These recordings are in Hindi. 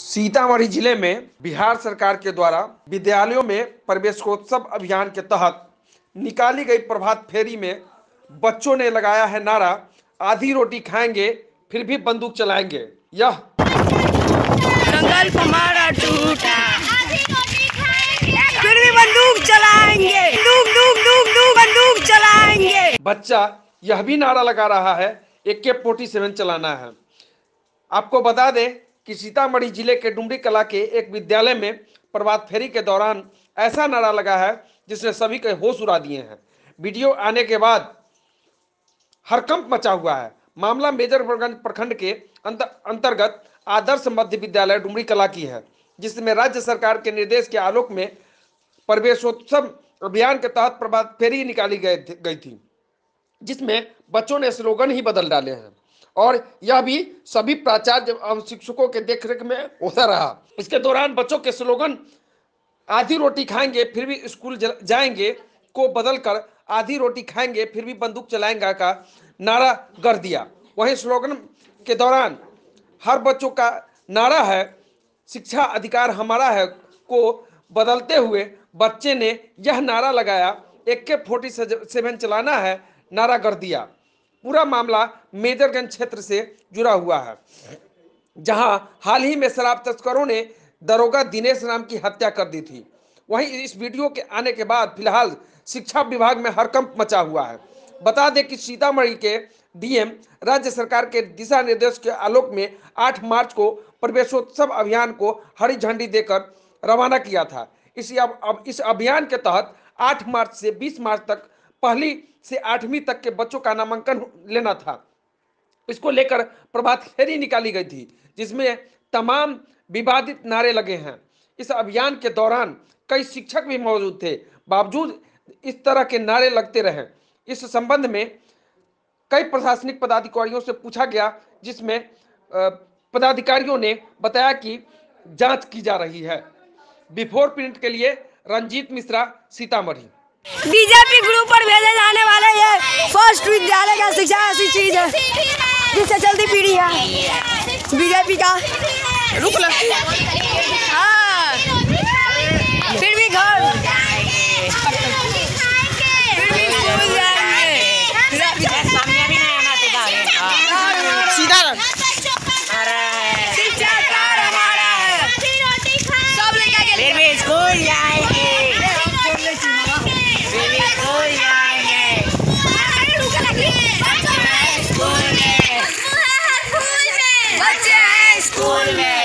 सीतामढ़ी ज़िले में बिहार सरकार के द्वारा विद्यालयों में प्रवेशोत्सव अभियान के तहत निकाली गई प्रभात फेरी में बच्चों ने लगाया है नारा आधी रोटी खाएँगे फिर भी बंदूक चलाएँगे। यह संकल्प हमारा टूटा। फिर भी बंदूक चलाएँगे। बंदूक दूक दूक दूक बंदूक चलाएँगे। बच्चा यह भी नारा लगा रहा है एक के फोर्टी सेवन चलाना है। आपको बता दें कि सीतामढ़ी ज़िले के डुमरी कला के एक विद्यालय में प्रभात फेरी के दौरान ऐसा नारा लगा है जिसने सभी के होश उड़ा दिए हैं। वीडियो आने के बाद हरकंप मचा हुआ है। मामला मेजरगंज प्रखंड के अंत- अंतर्गत आदर्श मध्य विद्यालय डुमरी कला की है, जिसमें राज्य सरकार के निर्देश के आलोक में प्रवेशोत्सव अभियान के तहत प्रभात फेरी निकाली थे- गई थी, जिसमें बच्चों ने स्लोगन ही बदल डाले हैं। और यह भी सभी प्राचार्य शिक्षकों के देखरेख में होता रहा। इसके दौरान बच्चों के स्लोगन, आधी रोटी खाएँगे, फिर भी स्कूल जाएँगे, को बदलकर, आधी रोटी खाएँगे, फिर भी बंदूक चलाएँगे का नारा कर दिया। वहीं स्लोगन के दौरान, हर बच्चों का नारा है, शिक्षा अधिकार हमारा है को बदलते हुए बच्चे ने यह नारा लगाया। एक के फोर्टी सेवन चलाना है, नारा कर दिया। पूरा मामला मेजरगंज क्षेत्र से जुड़ा हुआ है, जहाँ हाल ही में शराब तस्करों ने दरोगा दिनेश राम की हत्या कर दी थी। वहीं इस वीडियो के आने के बाद फ़िलहाल शिक्षा विभाग में हरकंप मचा हुआ है। बता दें कि सीतामढ़ी के डीएम, राज्य सरकार के दिशा निर्देश के आलोक में 8 मार्च को प्रवेशोत्सव अभियान को हरी झंडी देकर रवाना किया था। इस अभियान के तहत 8 मार्च से 20 मार्च तक पहली से आठवीं तक के बच्चों का नामांकन लेना था। इसको लेकर प्रभात फेरी निकाली गई थी, जिसमें तमाम विवादित नारे लगे हैं। इस अभियान के दौरान कई शिक्षक भी मौजूद थे। बावजूद इस तरह के नारे लगते रहे, इस संबंध में कई प्रशासनिक पदाधिकारियों से पूछा गया, जिसमें पदाधिकारियों ने बताया कि जाँच की जा रही है। बिफोर प्रिंट के लिए रंजीत मिश्रा, सीतामढ़ी। बीजेपी ग्रुप पर भेजे जाने वाले ये फ़र्स्ट विद्यालय का शिक्षा ऐसी चीज़ है, जिससे चलती पीढ़ी है। बीजेपी का रुक लो हाँ फिर भी घर फिर भी स्कूल जाएँगे सामने भी नहीं आना चाहिए सीधा शिक्षा कार हमारा है सब लेकर के फिर भी स्कूल जाएँगे फिर भी स्कूल जाएँगे स्कूल में बच्चे हैं स्कूल स्कूल में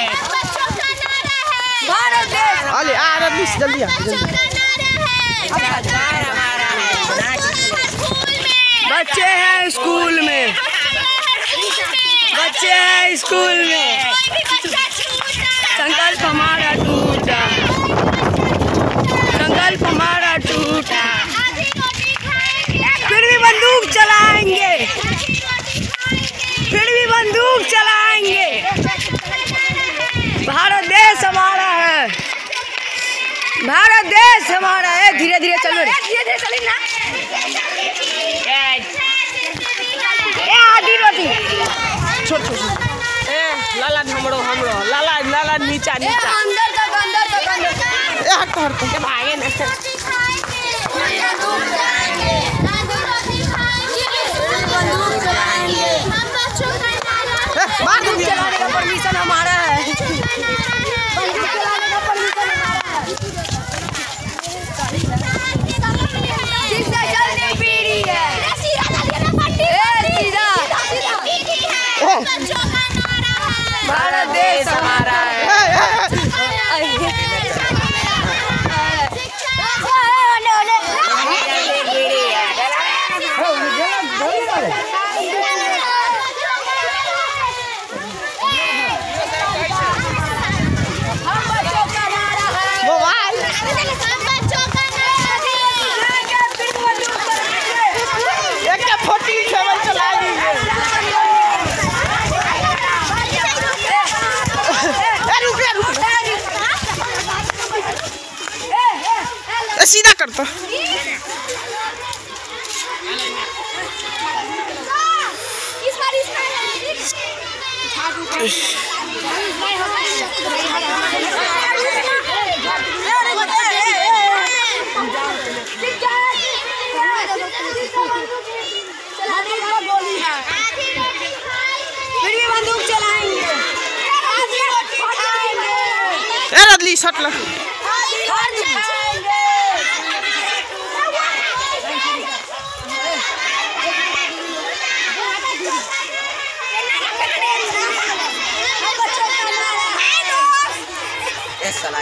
भारत अरे आ रहा मिस जल्दी आ जल्दी है बच्चे हैं स्कूल में बच्चे हैं स्कूल में संकल्प हमारा टूटा संकल्प हमारा टूटा फिर भी बंदूक चलाएँगे फिर भी बंदूक चलाएँगे भारत देश हमारा है भारत देश हमारा है धीरे धीरे चलो रे धीरे धीरे चली ना ए आधी रोटी छोट छोट ए लाला हमरो हमरो लाला लाला नीचा ए नीचा अंदर तक अंदर तक अंदर तक ए हट हट के भागे ना मार दो बंदूक चलाने का परमिशन हमारा है बंदूक चलाने का परमिशन हमारा है जिससे जल्दी पीढ़ी है ए सीधा भारत देश हमारा है मोबाइल एक के फोर्टी सेवन चला दीजिए ए रुक रे रुक ए सीधा कर तो। भी बंदूक चलाएँगे शट